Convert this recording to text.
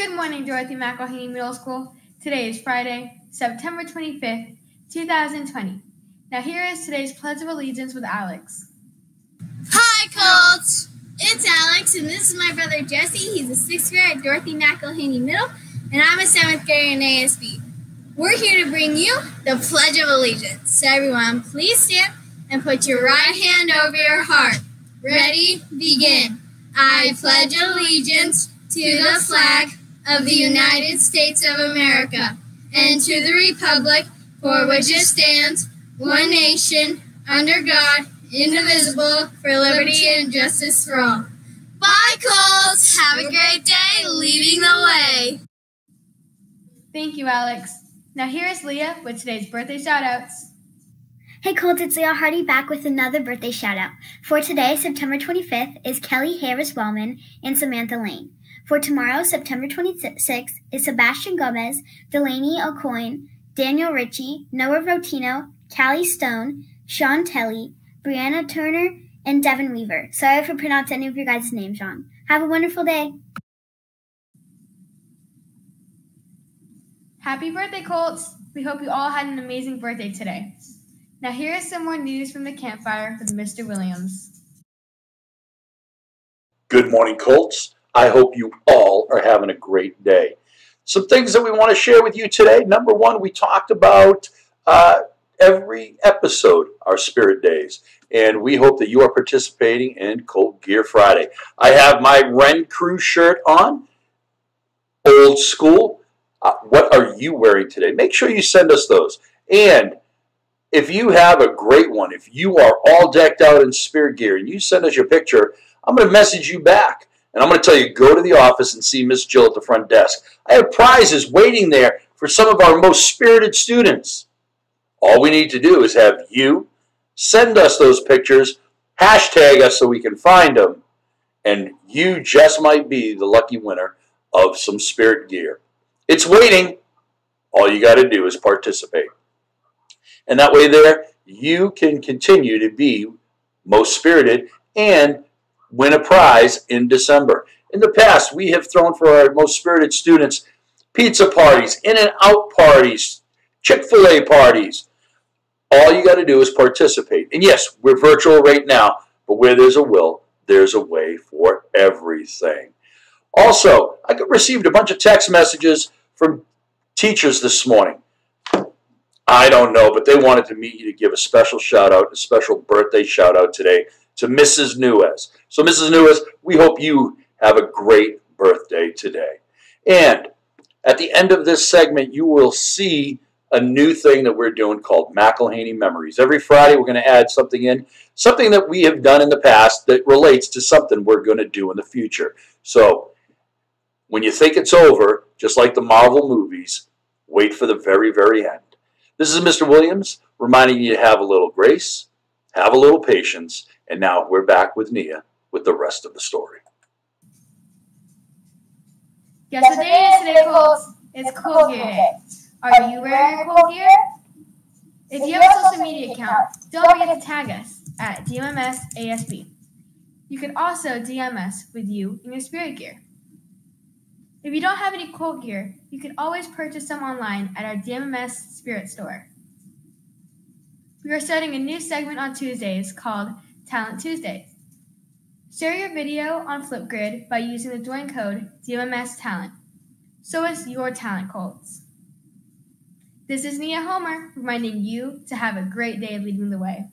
Good morning, Dorothy McElhinney Middle School. Today is Friday, September 25th, 2020. Now, here is today's Pledge of Allegiance with Alex. Hi, Colts! It's Alex, and this is my brother Jesse. He's a sixth grader at Dorothy McElhinney Middle, and I'm a seventh grader in ASB. We're here to bring you the Pledge of Allegiance. So, everyone, please stand and put your right hand over your heart. Ready? Begin. I pledge allegiance to the flag of the United States of America and to the republic for which it stands, one nation, under God, indivisible, for liberty and justice for all. Bye, Colts! Have a great day leading the way! Thank you, Alex. Now, here is Leah with today's birthday shoutouts. Hey Colts, it's Leah Hardy back with another birthday shout out. For today, September 25th, is Kelly Harris Wellman and Samantha Lane. For tomorrow, September 26th, is Sebastian Gomez, Delaney O'Coin, Daniel Ritchie, Noah Rotino, Callie Stone, Sean Telly, Brianna Turner, and Devin Weaver. Sorry if I pronounced any of your guys' names wrong. Have a wonderful day. Happy birthday, Colts! We hope you all had an amazing birthday today. Now, here is some more news from the campfire with Mr. Williams. Good morning, Colts. I hope you all are having a great day. Some things that we want to share with you today. Number one, we talked about uh, every episode, our Spirit Days, and we hope that you are participating in Cold Gear Friday. I have my Ren Crew shirt on, old school. Uh, what are you wearing today? Make sure you send us those. And if you have a great one, if you are all decked out in spirit gear and you send us your picture, I'm going to message you back. And I'm going to tell you, go to the office and see Miss Jill at the front desk. I have prizes waiting there for some of our most spirited students. All we need to do is have you send us those pictures, hashtag us so we can find them, and you just might be the lucky winner of some spirit gear. It's waiting. All you got to do is participate. And that way there, you can continue to be most spirited and win a prize in December. In the past, we have thrown for our most spirited students pizza parties, In-N-Out parties, Chick-fil-A parties. All you got to do is participate. And yes, we're virtual right now, but where there's a will, there's a way for everything. Also, I received a bunch of text messages from teachers this morning. I don't know, but they wanted to meet you to give a special shout out, a special birthday shout out today to Mrs. Nuez. So, Mrs. Nuez, we hope you have a great birthday today. And at the end of this segment, you will see a new thing that we're doing called McElhinney Memories. Every Friday, we're going to add something in, something that we have done in the past that relates to something we're going to do in the future. So, when you think it's over, just like the Marvel movies, wait for the very, very end. This is Mr. Williams reminding you to have a little grace, have a little patience, and now we're back with Nia with the rest of the story. Yes, today is today, Colts. It's Cool Gear. Are you wearing cool gear? If you have a social media account, don't forget to tag us at DMMS ASB. You can also DM us with you in your spirit gear. If you don't have any cool gear, you can always purchase some online at our DMMS Spirit Store. We are starting a new segment on Tuesdays called Talent Tuesdays. Share your video on Flipgrid by using the join code DMMS Talent. Show us your talent Colts. This is Nia Homer reminding you to have a great day leading the way.